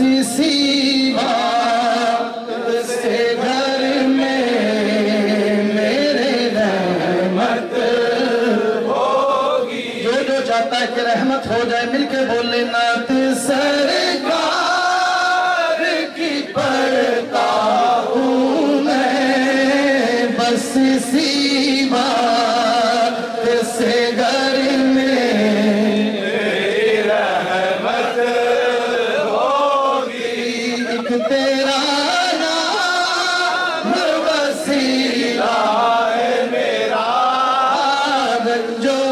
اسی بات سے گھر میں میرے رحمت ہوگی۔ جو جو چاہتا ہے کہ رحمت ہو جائے، مل کے بول لینا۔ جو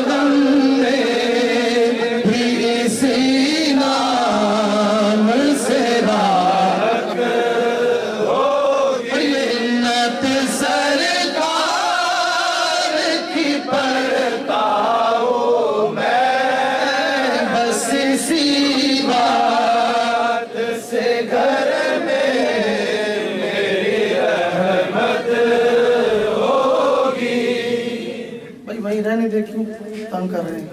رہنے دے کیوں تنگ کر رہے ہیں؟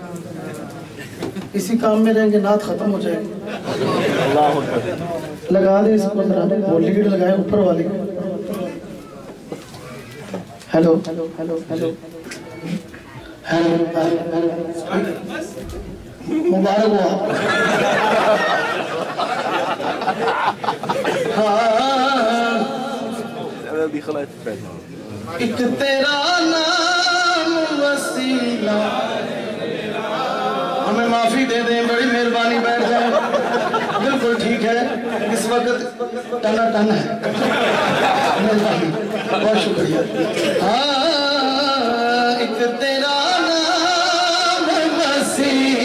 اسی کام میں رہیں گے نعت ختم ہو جائے گی۔ لگا دیں اس کو ذرا وہ لیڈ لگائے اوپر والی۔ ہیلو۔ ہیلو ہیلو ہیلو مبارک ہوا تیرا نام۔ وسیلہ۔ ہمیں معافی دے دیں، بڑی مہربانی، بیٹھ جائیں۔ بالکل ٹھیک ہے۔ اس وقت ٹنا ٹن ہے۔ مہربانی، بہت شکریہ۔ ہاں ایک تیرا نام وسیلہ۔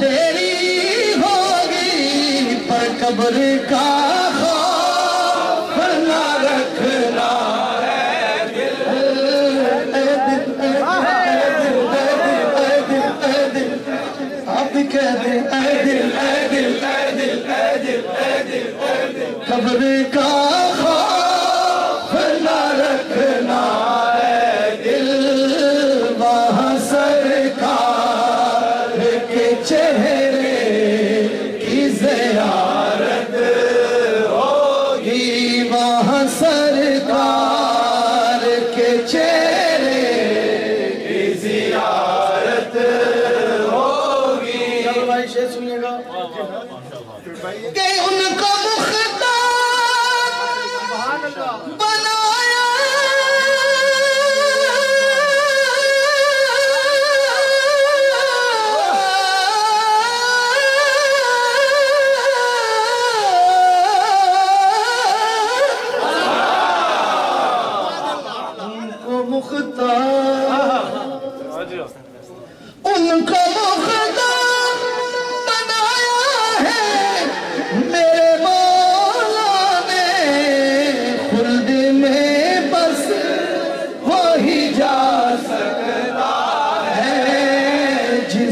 تیری ہوگی پر قبر کا خوف نہ رکھنا ہے۔ دل، اے دل اے دل اے دل اے دل آپ کہہ دیں اے دل۔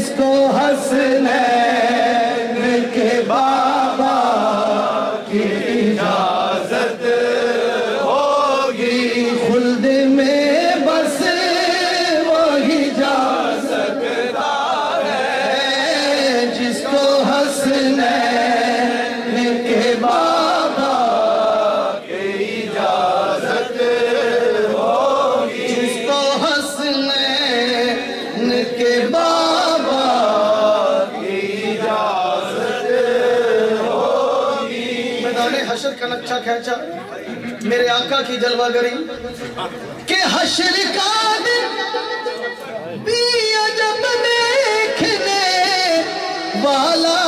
ہے جس کو نقشہ کھینچا۔ میرے آقا کی جلوہ گری۔ کہ حشر کا دن بھی عجب دیکھنے والا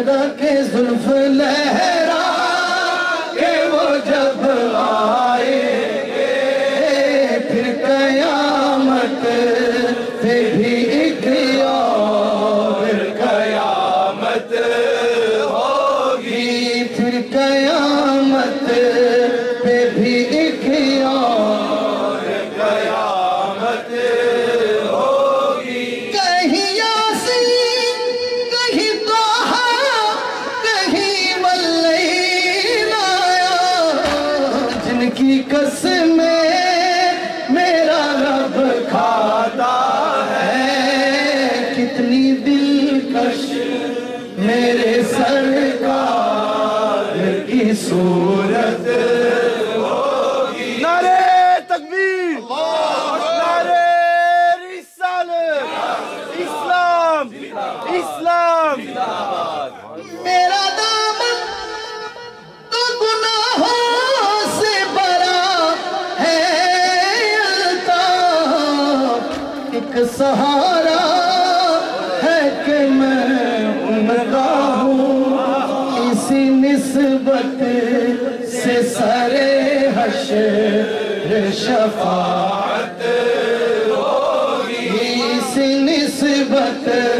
ذرا کے زلف لہرا کہ وہ جب آئے گے پھر قیامت پھر جن قسمیں میرا رب کھاتا ہے۔ کتنی دلکش میرے سرکار کی سور سہارا ہے کہ میں امدہ ہوں، اسی نسبت سے سر حشر شفاعت ہوگی۔ اسی نسبت سے سر حشر شفاعت ہوگی